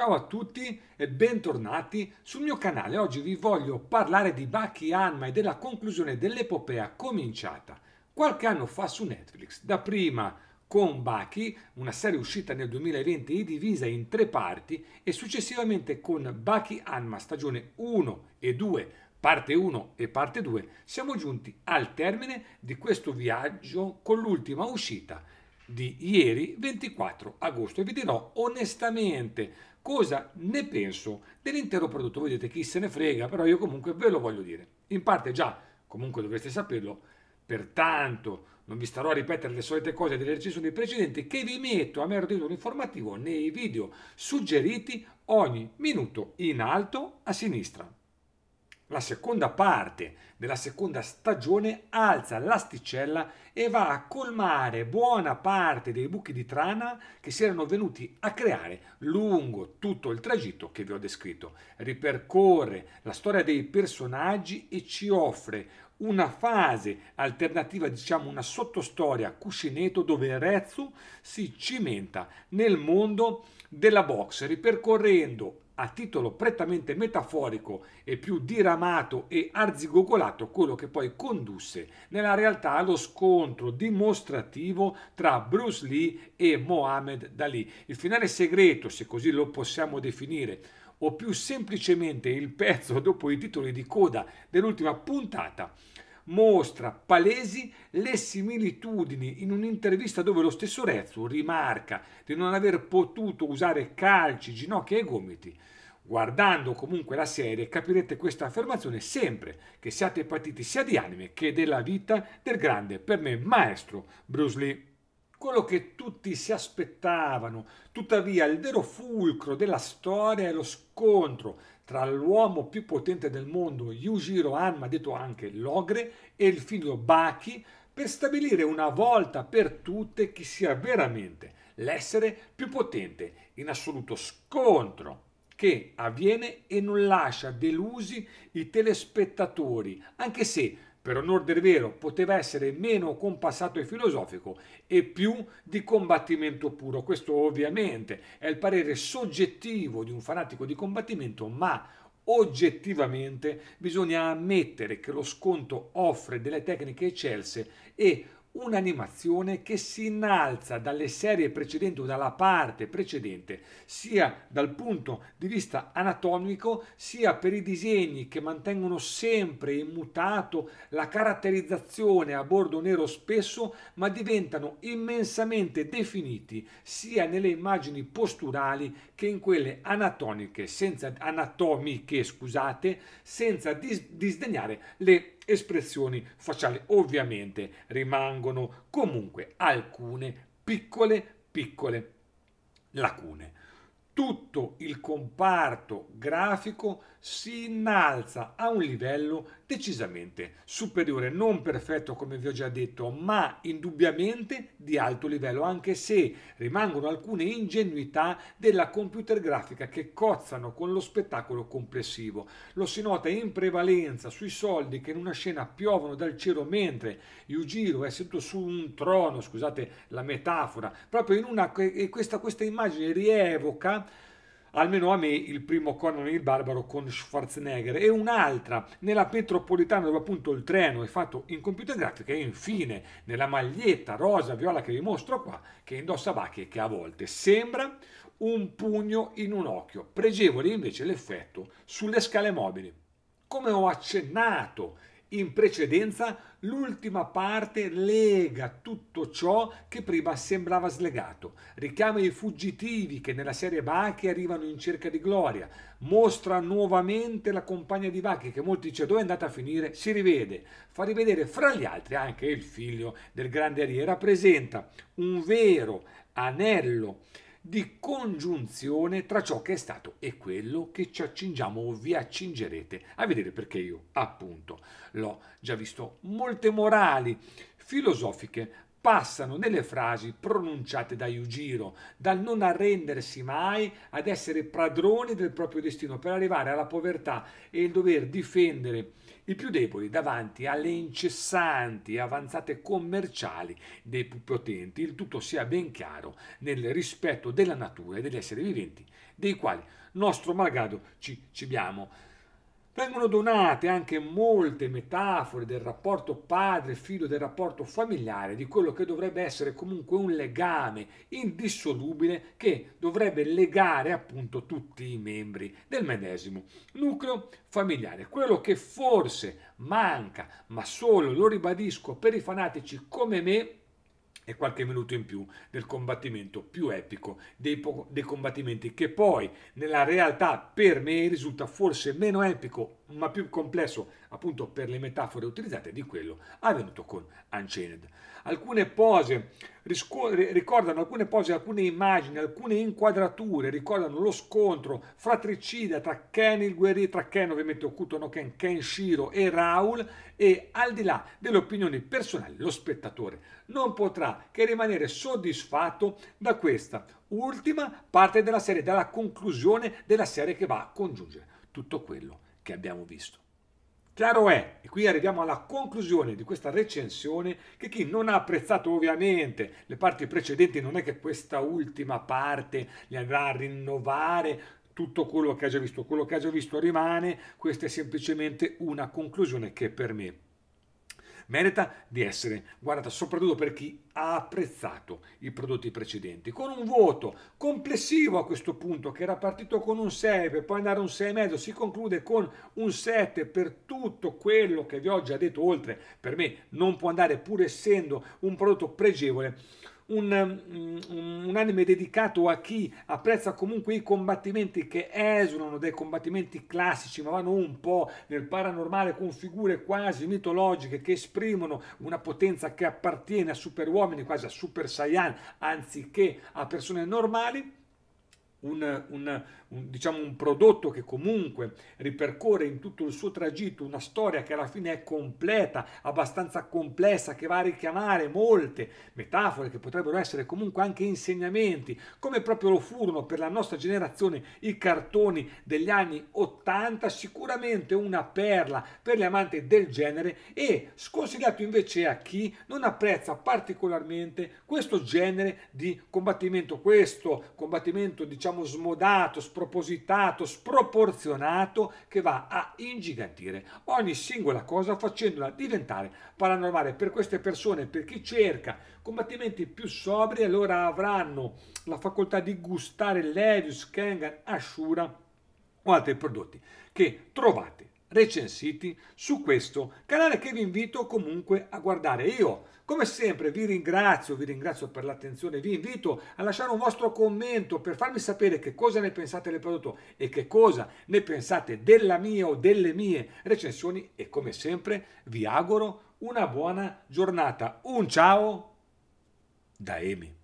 Ciao a tutti e bentornati sul mio canale. Oggi vi voglio parlare di Baki Hanma e della conclusione dell'epopea cominciata qualche anno fa su Netflix. Dapprima con Baki, una serie uscita nel 2020 e divisa in tre parti, e successivamente con Baki Hanma stagione 1 e 2 parte 1 e parte 2, siamo giunti al termine di questo viaggio con l'ultima uscita di ieri 24 agosto e vi dirò onestamente cosa ne penso dell'intero prodotto. Voi dite chi se ne frega, però io comunque ve lo voglio dire. In parte già, comunque dovreste saperlo, pertanto non vi starò a ripetere le solite cose delle recensioni precedenti che vi metto a mero titolo informativo nei video suggeriti ogni minuto in alto a sinistra. La seconda parte della seconda stagione alza l'asticella e va a colmare buona parte dei buchi di trama che si erano venuti a creare lungo tutto il tragitto che vi ho descritto. Ripercorre la storia dei personaggi e ci offre una fase alternativa, diciamo una sottostoria cuscinetto dove Rezzu si cimenta nel mondo della box, ripercorrendo a titolo prettamente metaforico e più diramato e arzigogolato quello che poi condusse nella realtà allo scontro dimostrativo tra Bruce Lee e Mohamed Dali. Il finale segreto, se così lo possiamo definire, o più semplicemente il pezzo dopo i titoli di coda dell'ultima puntata, mostra palesi le similitudini in un'intervista dove lo stesso Rezzo rimarca di non aver potuto usare calci, ginocchia e gomiti. Guardando comunque la serie capirete questa affermazione sempre che siate partiti sia di anime che della vita del grande, per me, maestro Bruce Lee. Quello che tutti si aspettavano, tuttavia il vero fulcro della storia è lo scontro tra l'uomo più potente del mondo, Yujiro Hanma, detto anche l'Ogre, e il figlio Baki, per stabilire una volta per tutte chi sia veramente l'essere più potente in assoluto scontro che avviene e non lascia delusi i telespettatori, anche se per onor del vero, poteva essere meno compassato e filosofico e più di combattimento puro. Questo ovviamente è il parere soggettivo di un fanatico di combattimento, ma oggettivamente bisogna ammettere che lo sconto offre delle tecniche eccelse e un'animazione che si innalza dalle serie precedenti o dalla parte precedente, sia dal punto di vista anatomico, sia per i disegni che mantengono sempre immutato la caratterizzazione a bordo nero spesso, ma diventano immensamente definiti sia nelle immagini posturali che in quelle anatomiche, senza, anatomiche, scusate, senza dis, disdegnare le espressioni facciali. Ovviamente rimangono comunque alcune piccole, piccole lacune tutto il comparto grafico si innalza a un livello decisamente superiore, non perfetto come vi ho già detto, ma indubbiamente di alto livello, anche se rimangono alcune ingenuità della computer grafica che cozzano con lo spettacolo complessivo. Lo si nota in prevalenza sui soldi che in una scena piovono dal cielo mentre Yujiro è seduto su un trono, scusate la metafora, proprio in una questa, questa immagine rievoca almeno a me il primo Conan il Barbaro con Schwarzenegger e un'altra nella metropolitana dove appunto il treno è fatto in computer grafica e infine nella maglietta rosa viola che vi mostro qua che indossa Bacchi e che a volte sembra un pugno in un occhio. Pregevole invece l'effetto sulle scale mobili. Come ho accennato in precedenza, l'ultima parte lega tutto ciò che prima sembrava slegato. Richiama i fuggitivi che nella serie Bacchi arrivano in cerca di gloria. Mostra nuovamente la compagna di Bacchi che molti dicono dove è andata a finire. Si rivede. Fa rivedere fra gli altri anche il figlio del grande Ari. Rappresenta un vero anello di congiunzione tra ciò che è stato e quello che ci accingiamo o vi accingerete a vedere perché io appunto l'ho già visto. Molte morali filosofiche passano nelle frasi pronunciate da Yujiro, dal non arrendersi mai ad essere padroni del proprio destino per arrivare alla povertà e il dover difendere i più deboli davanti alle incessanti avanzate commerciali dei più potenti, il tutto sia ben chiaro nel rispetto della natura e degli esseri viventi, dei quali nostro malgrado ci cibiamo. Vengono donate anche molte metafore del rapporto padre-figlio, del rapporto familiare, di quello che dovrebbe essere comunque un legame indissolubile che dovrebbe legare appunto tutti i membri del medesimo nucleo familiare. Quello che forse manca, ma solo, lo ribadisco, per i fanatici come me, e qualche minuto in più del combattimento più epico dei, dei, combattimenti che poi nella realtà per me risulta forse meno epico ma più complesso appunto per le metafore utilizzate di quello avvenuto con Unchained. Alcune pose ricordano alcune pose, alcune immagini, alcune inquadrature, ricordano lo scontro fratricida tra Ken il guerriero, tra Ken ovviamente Okuto no Ken, Kenshiro e Raul e al di là delle opinioni personali lo spettatore non potrà che rimanere soddisfatto da questa ultima parte della serie, dalla conclusione della serie che va a congiungere tutto quello che abbiamo visto. Chiaro è, e qui arriviamo alla conclusione di questa recensione, che chi non ha apprezzato ovviamente le parti precedenti non è che questa ultima parte gli andrà a rinnovare tutto quello che ha già visto, quello che ha già visto rimane, questa è semplicemente una conclusione che per me merita di essere guardata soprattutto per chi ha apprezzato i prodotti precedenti, con un voto complessivo a questo punto che era partito con un 6 per poi andare a un 6,5, si conclude con un 7 per tutto quello che vi ho già detto, oltre per me non può andare pur essendo un prodotto pregevole un, un, un, anime dedicato a chi apprezza comunque i combattimenti che esulano dai combattimenti classici ma vanno un po' nel paranormale con figure quasi mitologiche che esprimono una potenza che appartiene a superuomini, quasi a super saiyan, anziché a persone normali un, un, un, diciamo un prodotto che comunque ripercorre in tutto il suo tragitto una storia che alla fine è completa, abbastanza complessa, che va a richiamare molte metafore che potrebbero essere comunque anche insegnamenti, come proprio lo furono per la nostra generazione i cartoni degli anni 80, sicuramente una perla per gli amanti del genere e sconsigliato invece a chi non apprezza particolarmente questo genere di combattimento, questo combattimento diciamo diciamo smodato, spropositato, sproporzionato che va a ingigantire ogni singola cosa facendola diventare paranormale per queste persone, per chi cerca combattimenti più sobri allora avranno la facoltà di gustare Levius, Kengan, Ashura o altri prodotti che trovate recensiti su questo canale che vi invito comunque a guardare. Io come sempre vi ringrazio, vi ringrazio per l'attenzione, vi invito a lasciare un vostro commento per farmi sapere che cosa ne pensate del prodotto e che cosa ne pensate della mia o delle mie recensioni e come sempre vi auguro una buona giornata. Un ciao da Emi.